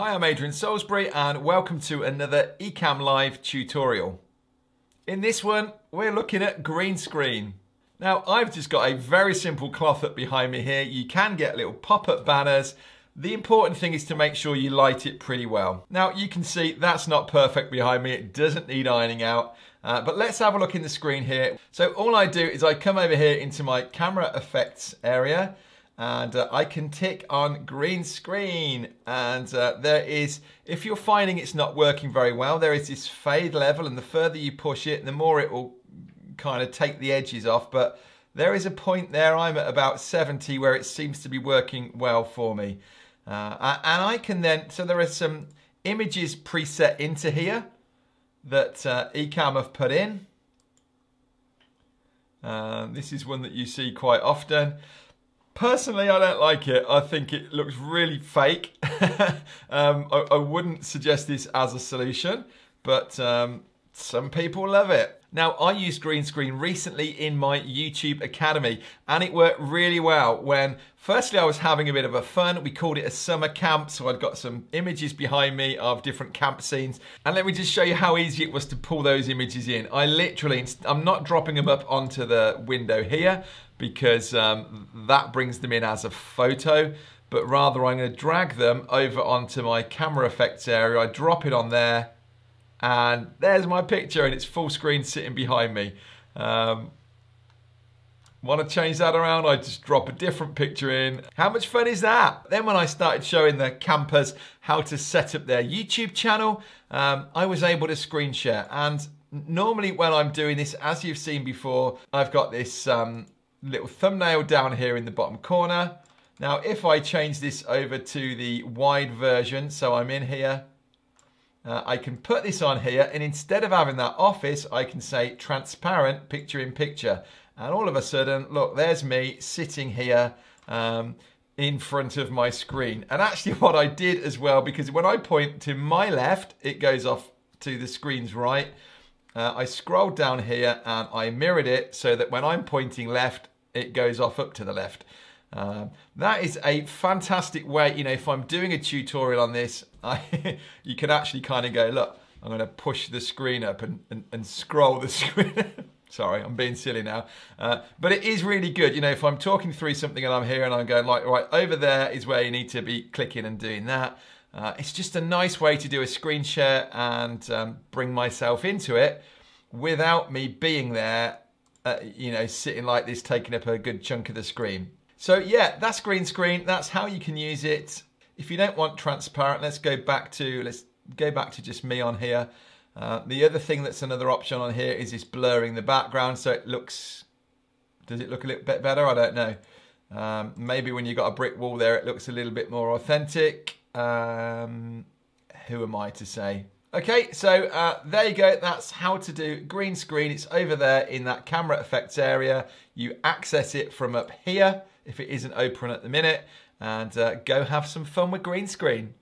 Hi, I'm Adrian Salisbury and welcome to another Ecamm Live tutorial. In this one, we're looking at green screen. Now, I've just got a very simple cloth up behind me here. You can get little pop-up banners. The important thing is to make sure you light it pretty well. Now, you can see that's not perfect behind me. It doesn't need ironing out. Uh, but let's have a look in the screen here. So all I do is I come over here into my camera effects area and uh, I can tick on green screen. And uh, there is if you're finding it's not working very well there is this fade level and the further you push it the more it will kind of take the edges off. But there is a point there I'm at about 70 where it seems to be working well for me. Uh, and I can then so there are some images preset into here that uh, Ecamm have put in. Uh, this is one that you see quite often Personally, I don't like it. I think it looks really fake. um, I, I, wouldn't suggest this as a solution, but um, some people love it. Now, I used green screen recently in my YouTube Academy, and it worked really well when, firstly, I was having a bit of a fun. We called it a summer camp, so I'd got some images behind me of different camp scenes. And let me just show you how easy it was to pull those images in. I literally, I'm not dropping them up onto the window here because um, that brings them in as a photo, but rather I'm going to drag them over onto my camera effects area. I drop it on there, and there's my picture and it's full screen sitting behind me. Um, Want to change that around? I just drop a different picture in. How much fun is that? Then when I started showing the campers how to set up their YouTube channel, um, I was able to screen share. And normally when I'm doing this, as you've seen before, I've got this um, little thumbnail down here in the bottom corner. Now, if I change this over to the wide version, so I'm in here, uh, I can put this on here and instead of having that office, I can say transparent picture in picture. And all of a sudden, look, there's me sitting here um, in front of my screen. And actually what I did as well, because when I point to my left, it goes off to the screen's right. Uh, I scrolled down here and I mirrored it so that when I'm pointing left, it goes off up to the left. Um, that is a fantastic way, you know, if I'm doing a tutorial on this, I, you can actually kind of go, look, I'm going to push the screen up and, and, and scroll the screen. Sorry, I'm being silly now. Uh, but it is really good, you know, if I'm talking through something and I'm here and I'm going like, right, over there is where you need to be clicking and doing that. Uh, it's just a nice way to do a screen share and um, bring myself into it without me being there, uh, you know, sitting like this, taking up a good chunk of the screen. So yeah, that's green screen. That's how you can use it. If you don't want transparent, let's go back to, let's go back to just me on here. Uh, the other thing that's another option on here is this blurring the background so it looks, does it look a little bit better? I don't know. Um, maybe when you've got a brick wall there, it looks a little bit more authentic. Um, who am I to say? Okay, so uh, there you go. That's how to do green screen. It's over there in that camera effects area. You access it from up here if it isn't open at the minute and uh, go have some fun with green screen.